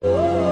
Oh.